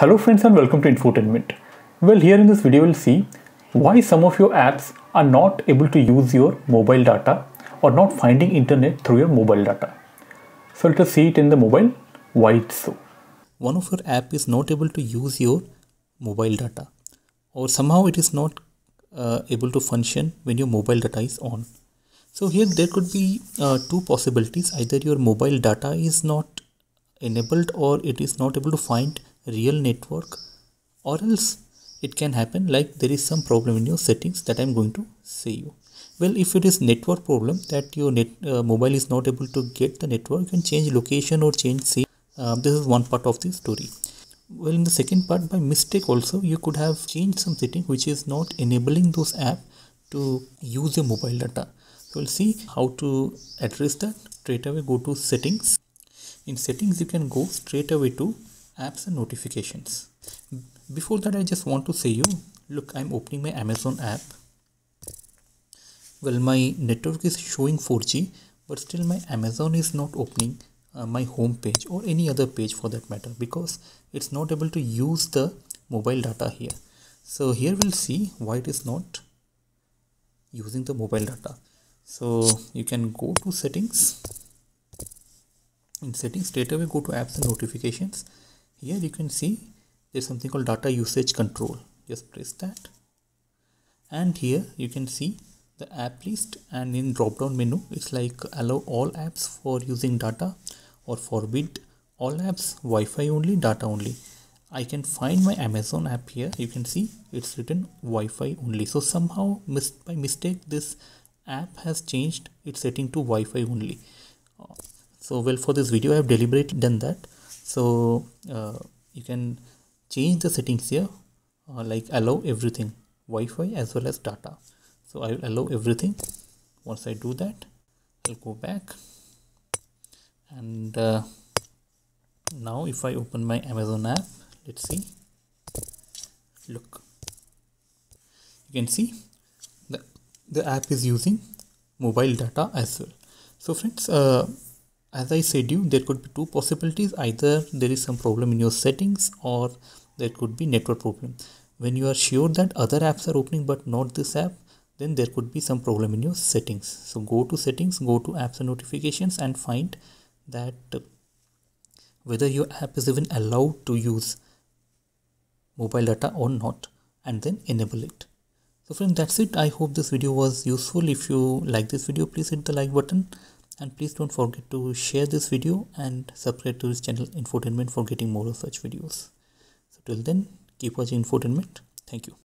Hello friends and welcome to Infotainment. Well here in this video we'll see why some of your apps are not able to use your mobile data or not finding internet through your mobile data. So let us see it in the mobile why it's so. One of your app is not able to use your mobile data or somehow it is not uh, able to function when your mobile data is on. So here there could be uh, two possibilities either your mobile data is not enabled or it is not able to find real network or else it can happen like there is some problem in your settings that I'm going to say you. Well, if it is network problem that your net uh, mobile is not able to get the network, can change location or change SIM. Uh, this is one part of the story. Well, in the second part, by mistake also, you could have changed some setting which is not enabling those app to use your mobile data. So we'll see how to address that. Straight away go to settings. In settings, you can go straight away to apps and notifications. Before that i just want to say you look i'm opening my amazon app. Well my network is showing 4g but still my amazon is not opening uh, my home page or any other page for that matter because it's not able to use the mobile data here. So here we'll see why it is not using the mobile data. So you can go to settings. In settings straight away go to apps and notifications here you can see there's something called data usage control. Just press that. And here you can see the app list and in drop down menu it's like allow all apps for using data or forbid all apps Wi-Fi only data only. I can find my Amazon app here. You can see it's written Wi-Fi only. So somehow mis by mistake this app has changed its setting to Wi-Fi only. So well for this video I have deliberately done that so uh, you can change the settings here. Uh, like allow everything Wi-Fi as well as data. So I will allow everything. Once I do that I'll go back. And uh, now if I open my Amazon app let's see. Look. You can see the, the app is using mobile data as well. So friends uh, as I said you there could be two possibilities. Either there is some problem in your settings or there could be network problem. When you are sure that other apps are opening but not this app then there could be some problem in your settings. So go to settings go to apps and notifications and find that uh, whether your app is even allowed to use mobile data or not and then enable it. So friends that's it. I hope this video was useful. If you like this video please hit the like button and please don't forget to share this video and subscribe to this channel infotainment for getting more of such videos. So till then keep watching infotainment. Thank you